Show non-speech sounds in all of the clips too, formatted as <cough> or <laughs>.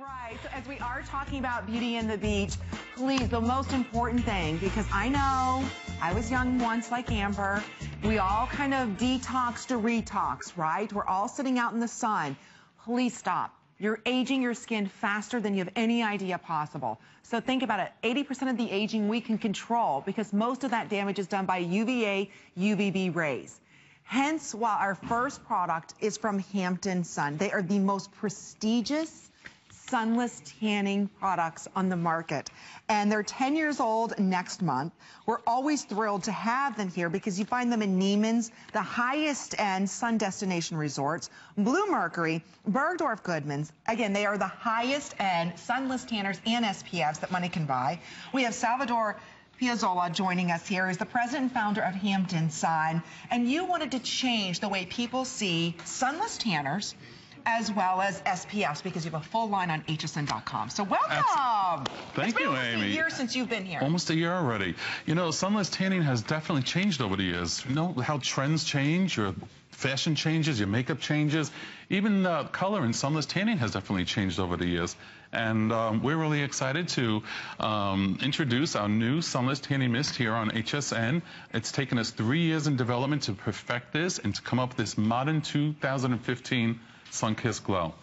right, so as we are talking about Beauty and the Beach, please, the most important thing, because I know I was young once like Amber, we all kind of detox to retox, right? We're all sitting out in the sun. Please stop. You're aging your skin faster than you have any idea possible. So think about it. 80% of the aging we can control because most of that damage is done by UVA, UVB rays. Hence, while our first product is from Hampton Sun, they are the most prestigious sunless tanning products on the market. And they're 10 years old next month. We're always thrilled to have them here because you find them in Neiman's, the highest end sun destination resorts, Blue Mercury, Bergdorf Goodman's. Again, they are the highest end sunless tanners and SPFs that money can buy. We have Salvatore Piazzolla joining us here. He's the president and founder of Hampton Sun. And you wanted to change the way people see sunless tanners as well as SPFs because you have a full line on hsn.com. So welcome. Thank it's you, Amy. a year since you've been here. Almost a year already. You know, sunless tanning has definitely changed over the years. You know how trends change, your fashion changes, your makeup changes. Even uh, color in sunless tanning has definitely changed over the years. And um, we're really excited to um, introduce our new sunless tanning mist here on HSN. It's taken us three years in development to perfect this and to come up with this modern 2015 sun-kissed glow.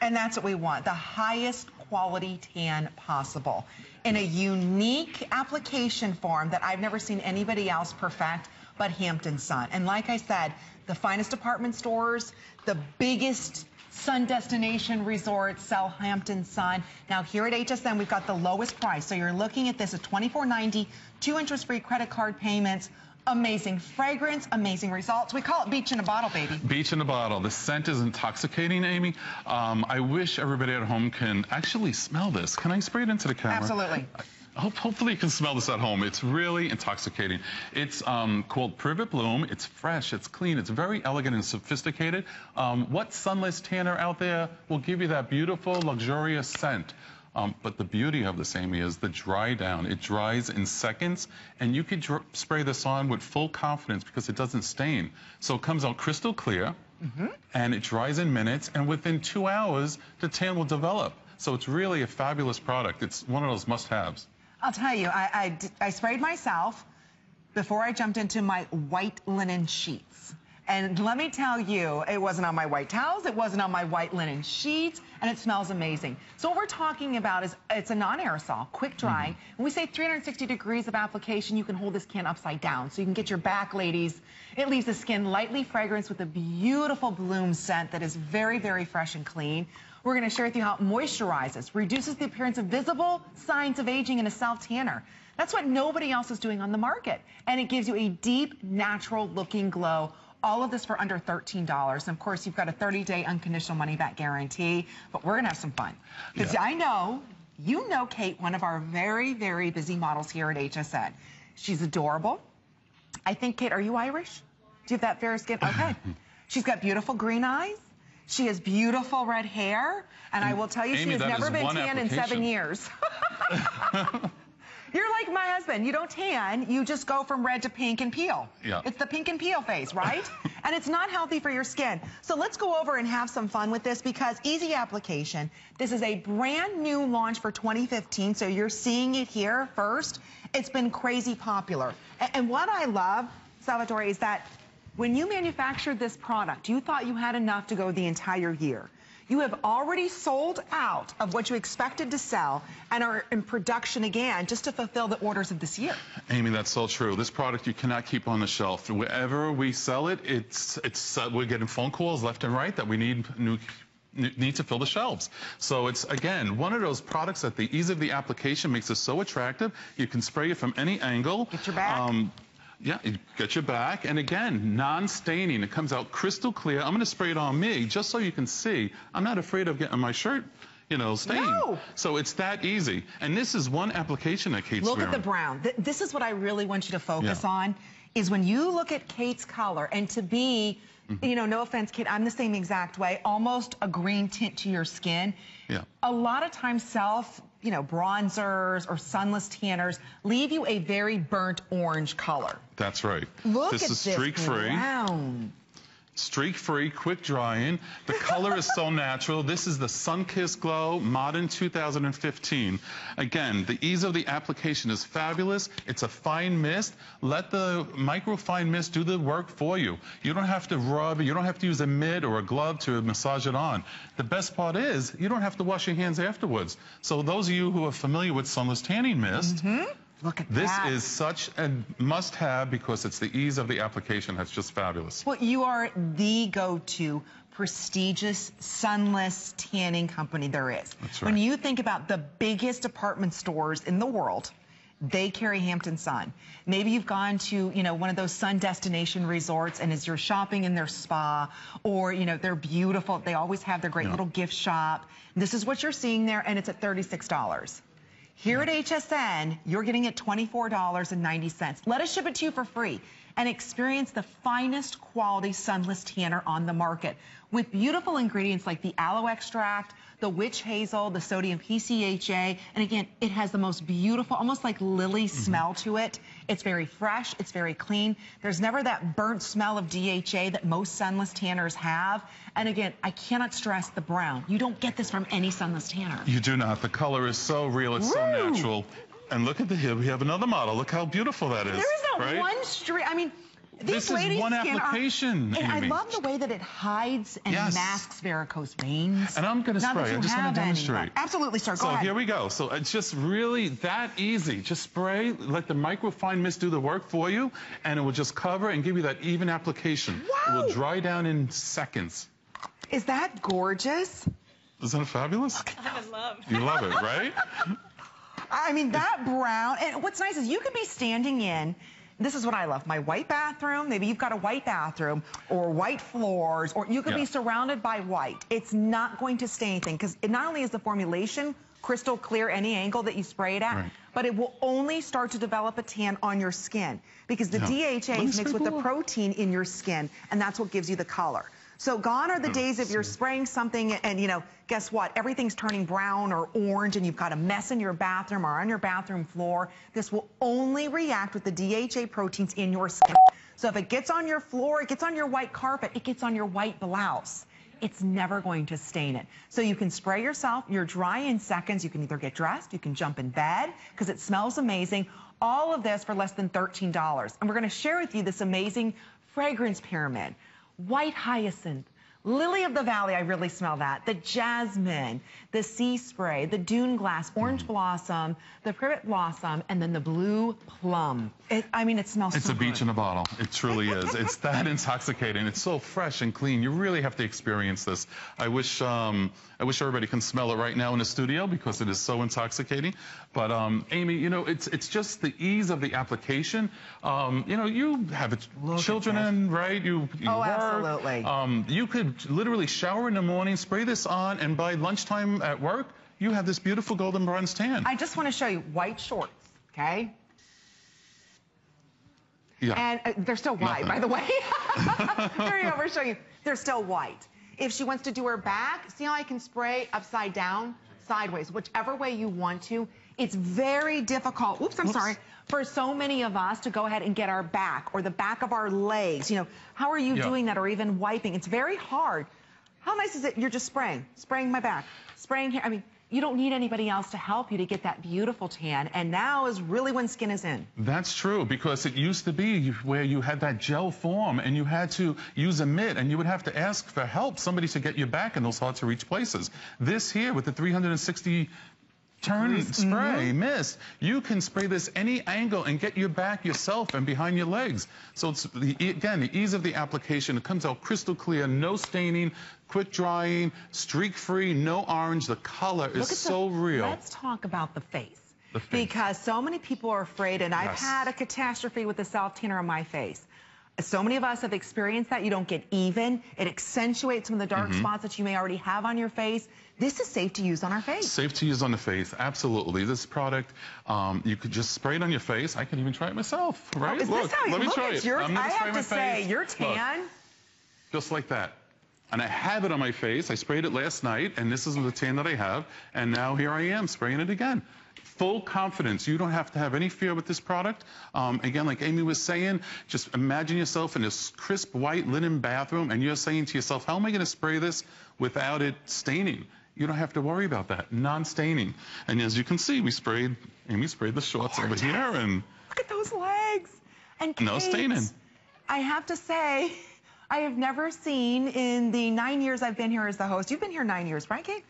And that's what we want, the highest quality tan possible in a unique application form that I've never seen anybody else perfect but Hampton Sun. And like I said, the finest department stores, the biggest sun destination resorts sell Hampton Sun. Now here at HSN, we've got the lowest price. So you're looking at this at $24.90, two interest-free credit card payments, amazing fragrance, amazing results. We call it beach in a bottle, baby. Beach in a bottle. The scent is intoxicating, Amy. Um, I wish everybody at home can actually smell this. Can I spray it into the camera? Absolutely. Hope, hopefully you can smell this at home. It's really intoxicating. It's um, called Privet Bloom. It's fresh, it's clean, it's very elegant and sophisticated. Um, what sunless tanner out there will give you that beautiful, luxurious scent? Um, but the beauty of this, Amy, is the dry down. It dries in seconds, and you could spray this on with full confidence because it doesn't stain. So it comes out crystal clear, mm -hmm. and it dries in minutes, and within two hours, the tan will develop. So it's really a fabulous product. It's one of those must-haves. I'll tell you, I, I, I sprayed myself before I jumped into my white linen sheets. And let me tell you, it wasn't on my white towels, it wasn't on my white linen sheets, and it smells amazing. So what we're talking about is it's a non-aerosol, quick drying. Mm -hmm. When we say 360 degrees of application, you can hold this can upside down. So you can get your back, ladies. It leaves the skin lightly fragranced with a beautiful bloom scent that is very, very fresh and clean. We're going to share with you how it moisturizes, reduces the appearance of visible signs of aging in a self-tanner. That's what nobody else is doing on the market. And it gives you a deep, natural-looking glow all of this for under $13. And of course, you've got a 30-day unconditional money-back guarantee, but we're going to have some fun. Because yeah. I know, you know Kate, one of our very, very busy models here at HSN. She's adorable. I think, Kate, are you Irish? Do you have that fair skin? Okay. <laughs> She's got beautiful green eyes. She has beautiful red hair. And I will tell you, Amy, she has never been tan in seven years. <laughs> <laughs> You're like my husband. You don't tan. You just go from red to pink and peel. Yeah. It's the pink and peel phase, right? <laughs> and it's not healthy for your skin. So let's go over and have some fun with this because easy application. This is a brand new launch for 2015. So you're seeing it here first. It's been crazy popular. And, and what I love, Salvatore, is that when you manufactured this product, you thought you had enough to go the entire year. You have already sold out of what you expected to sell and are in production again just to fulfill the orders of this year. Amy, that's so true. This product you cannot keep on the shelf. Wherever we sell it, it's it's uh, we're getting phone calls left and right that we need new need to fill the shelves. So it's, again, one of those products that the ease of the application makes it so attractive. You can spray it from any angle. Get your back. Um, yeah, you get your back. And again, non-staining. It comes out crystal clear. I'm going to spray it on me just so you can see. I'm not afraid of getting my shirt you know, stained. No. So it's that easy. And this is one application that Kate's Look wearing. at the brown. This is what I really want you to focus yeah. on, is when you look at Kate's color, and to be Mm -hmm. You know, no offense, Kate, I'm the same exact way. Almost a green tint to your skin. Yeah. A lot of times self, you know, bronzers or sunless tanners leave you a very burnt orange color. That's right. Look this at is streak this free. brown. Streak-free, quick drying. The color is so natural. This is the Sun-Kissed Glow Modern 2015. Again, the ease of the application is fabulous. It's a fine mist. Let the micro fine mist do the work for you. You don't have to rub, you don't have to use a mitt or a glove to massage it on. The best part is you don't have to wash your hands afterwards. So those of you who are familiar with sunless tanning mist, mm -hmm. Look at this is such a must-have because it's the ease of the application that's just fabulous. Well, you are the go-to prestigious sunless tanning company there is. That's right. When you think about the biggest department stores in the world, they carry Hampton Sun. Maybe you've gone to, you know, one of those sun destination resorts and as you're shopping in their spa or, you know, they're beautiful. They always have their great yeah. little gift shop. This is what you're seeing there and it's at $36. Here at HSN, you're getting it $24.90. Let us ship it to you for free and experience the finest quality sunless tanner on the market with beautiful ingredients like the aloe extract, the witch hazel, the sodium PCHA, and again, it has the most beautiful, almost like lily mm -hmm. smell to it. It's very fresh, it's very clean. There's never that burnt smell of DHA that most sunless tanners have. And again, I cannot stress the brown. You don't get this from any sunless tanner. You do not. The color is so real, it's Woo! so natural. And look at the here, we have another model. Look how beautiful that is. There is right? one streak. I mean, this is one application. Are, and Amy. I love the way that it hides and yes. masks varicose veins. And I'm going to spray. I just want to demonstrate. Any. Absolutely, sir. Go so ahead. here we go. So it's just really that easy. Just spray, let the microfine mist do the work for you, and it will just cover and give you that even application. Wow. It will dry down in seconds. Is that gorgeous? Isn't it fabulous? <laughs> I love. You love it, right? <laughs> I mean, that brown, and what's nice is you could be standing in this is what I love. My white bathroom, maybe you've got a white bathroom or white floors, or you could yeah. be surrounded by white. It's not going to stay anything because it not only is the formulation crystal clear any angle that you spray it at, right. but it will only start to develop a tan on your skin because the yeah. DHA is mixed with the protein in your skin, and that's what gives you the color. So gone are the oh, days of you're spraying something and, you know, guess what? Everything's turning brown or orange and you've got a mess in your bathroom or on your bathroom floor. This will only react with the DHA proteins in your skin. So if it gets on your floor, it gets on your white carpet, it gets on your white blouse. It's never going to stain it. So you can spray yourself, you're dry in seconds. You can either get dressed, you can jump in bed because it smells amazing. All of this for less than $13. And we're going to share with you this amazing fragrance pyramid white hyacinth, Lily of the valley, I really smell that. The jasmine, the sea spray, the dune glass, orange mm. blossom, the privet blossom, and then the blue plum. It, I mean, it smells It's so a beach in a bottle. It truly is. <laughs> It's that intoxicating. It's so fresh and clean. You really have to experience this. I wish um, I wish everybody can smell it right now in the studio because it is so intoxicating. But um, Amy, you know, it's it's just the ease of the application. Um, you know, you have children in, right? You, you oh, work. absolutely. Um, you could literally shower in the morning, spray this on, and by lunchtime at work, you have this beautiful golden bronze tan. I just want to show you white shorts, okay? Yeah. And uh, they're still white, Nothing. by the way. <laughs> <laughs> there you go, we're showing you. They're still white. If she wants to do her back, see how I can spray upside down, sideways, whichever way you want to. It's very difficult. Oops, I'm sorry for so many of us to go ahead and get our back or the back of our legs. You know, how are you yeah. doing that or even wiping? It's very hard. How nice is it? You're just spraying, spraying my back, spraying here. I mean, you don't need anybody else to help you to get that beautiful tan. And now is really when skin is in. That's true because it used to be where you had that gel form and you had to use a mitt and you would have to ask for help, somebody to get you back in those hard to reach places. This here with the 360 turn spray, mm -hmm. mist. You can spray this any angle and get your back yourself and behind your legs. So it's, the, again, the ease of the application. It comes out crystal clear, no staining, quick drying, streak-free, no orange. The color is so the, real. Let's talk about the face. The face. Because so many people are afraid, and I've had a catastrophe with the self-tanner on my face. So many of us have experienced that. You don't get even. It accentuates some of the dark mm -hmm. spots that you may already have on your face. This is safe to use on our face. Safe to use on the face, absolutely. This product, um, you could just spray it on your face. I can even try it myself, oh, right? Oh, is look, this how you let look me try it. Your, i have to say, face. your tan. Look, just like that. and I have it on my face. I sprayed it last night, and this is the tan that I have. And now here I am spraying it again. Full confidence. You don't have to have any fear with this product. Um, again, like Amy was saying, just imagine yourself in this crisp white linen bathroom, and you're saying to yourself, how am I going to spray this without it staining? You don't have to worry about that. Non-staining. And as you can see, we sprayed, Amy sprayed the shorts over here, and Look at those legs. And No staining. I have to say, I have never seen in the nine years I've been here as the host. You've been here nine years, right, Kate?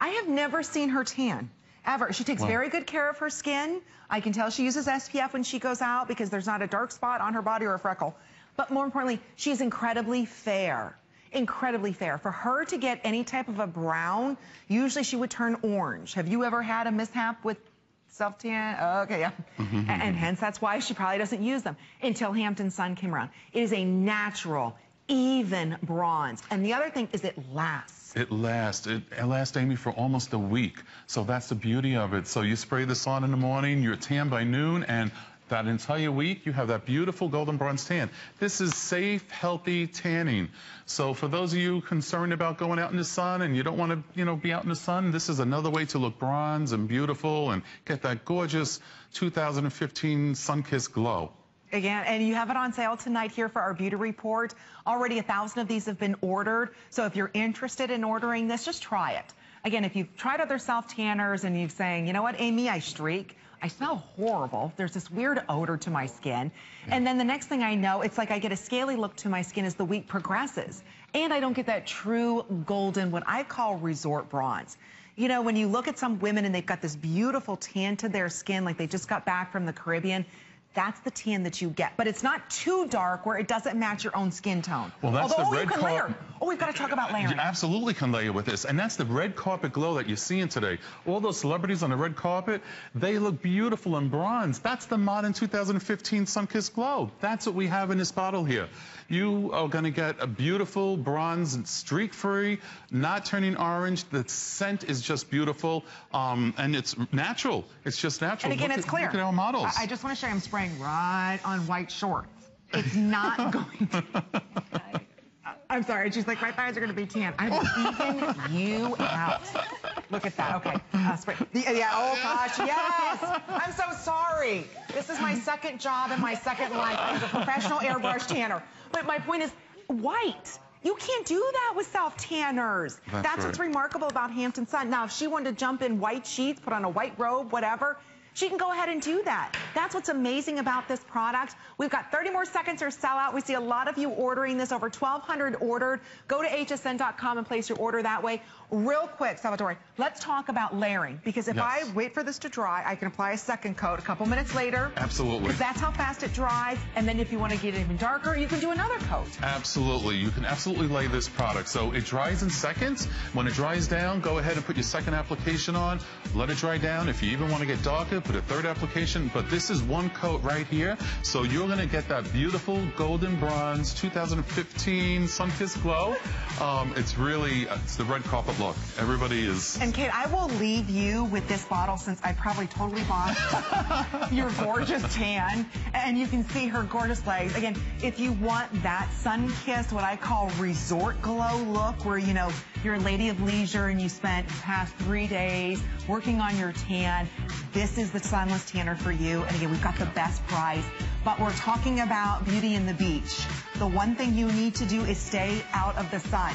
I have never seen her tan. Ever. She takes Wow. very good care of her skin. I can tell she uses SPF when she goes out because there's not a dark spot on her body or a freckle. But more importantly, she's incredibly fair. Incredibly fair. For her to get any type of a brown, usually she would turn orange. Have you ever had a mishap with self tan? Okay, yeah. Mm-hmm, And, and hence that's why she probably doesn't use them until Hampton Sun came around. It is a natural, even bronze. And the other thing is it lasts. It lasts. It, it lasts, Amy, for almost a week. So that's the beauty of it. So you spray this on in the morning, you're tan by noon, and that entire week you have that beautiful golden bronze tan. This is safe, healthy tanning. So for those of you concerned about going out in the sun and you don't want to, you know, be out in the sun, this is another way to look bronze and beautiful and get that gorgeous 2015 sun-kissed glow. Again, and you have it on sale tonight here for our beauty report. Already a thousand of these have been ordered. So if you're interested in ordering this, just try it. Again, if you've tried other self tanners and you're saying, you know what, Amy, I streak. I smell horrible. There's this weird odor to my skin. And then the next thing I know, it's like I get a scaly look to my skin as the week progresses. And I don't get that true golden, what I call resort bronze. You know, when you look at some women and they've got this beautiful tan to their skin, like they just got back from the Caribbean, that's the tan that you get. But it's not too dark where it doesn't match your own skin tone. Well, that's Although, the red you can layer. Oh, we've got to talk about layering. You absolutely can layer with this. And that's the red carpet glow that you're seeing today. All those celebrities on the red carpet, they look beautiful in bronze. That's the modern 2015 Sunkissed Glow. That's what we have in this bottle here. You are going to get a beautiful bronze streak-free, not turning orange. The scent is just beautiful. Um, and it's natural. It's just natural. And again, Look it's at- clear. Look at our models. I, I just want to show you I'm spraying right on white shorts. It's not <laughs> going to. <laughs> I'm sorry. She's like, my thighs are going to be tan. I'm even you out. Look at that. Okay. Uh. The, yeah. Oh gosh. Yes. I'm so sorry. This is my second job in my second life as a professional airbrush tanner. But my point is, white. You can't do that with self tanners. That's That's what's remarkable about Hampton Sun. Now, if she wanted to jump in white sheets, put on a white robe, whatever, she can go ahead and do that. That's what's amazing about this product. We've got 30 more seconds or sell out. We see a lot of you ordering this, over 1,200 ordered. Go to hsn.com and place your order that way. Real quick, Salvatore, let's talk about layering. Because if Yes. I wait for this to dry, I can apply a second coat a couple minutes later. Absolutely. Because that's how fast it dries. And then if you want to get it even darker, you can do another coat. Absolutely. You can absolutely lay this product. So it dries in seconds. When it dries down, go ahead and put your second application on. Let it dry down. If you even want to get darker, put a third application. But this is one coat right here. So you're going to get that beautiful golden bronze 2015 sun-kissed glow. Um, it's really, it's the red carpet look. Everybody is... And Kate, I will leave you with this bottle since I probably totally bought <laughs> your gorgeous tan. And you can see her gorgeous legs. Again, if you want that sun-kissed, what I call resort glow look, where, you know, you're a lady of leisure and you spent the past three days working on your tan, this is the sunless tanner for you. And again, we've got the best price. But we're talking about beauty in the beach. The one thing you need to do is stay out of the sun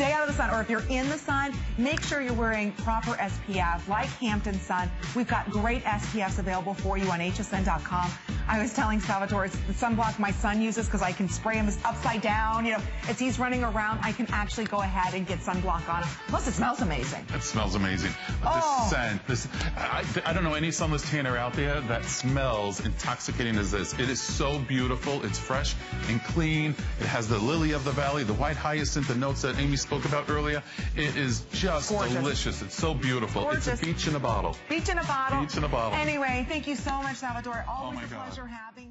stay out of the sun, or if you're in the sun, make sure you're wearing proper SPF, like Hampton Sun. We've got great SPFs available for you on hsn.com. I was telling Salvatore, it's the sunblock my son uses because I can spray him upside down. You know, as he's running around, I can actually go ahead and get sunblock on him. Plus, it smells amazing. It smells amazing. Oh. this scent, this, I, I don't know any sunless tanner out there that smells intoxicating as this. It is so beautiful. It's fresh and clean. It has the lily of the valley, the white hyacinth, the notes that Amy spoke about earlier. It is just Gorgeous. delicious. It's so beautiful. Gorgeous. It's a beach in a bottle. Beach in a bottle. Beach in a bottle. Anyway, thank you so much, Salvatore. Oh, Always Oh my a God. pleasure are having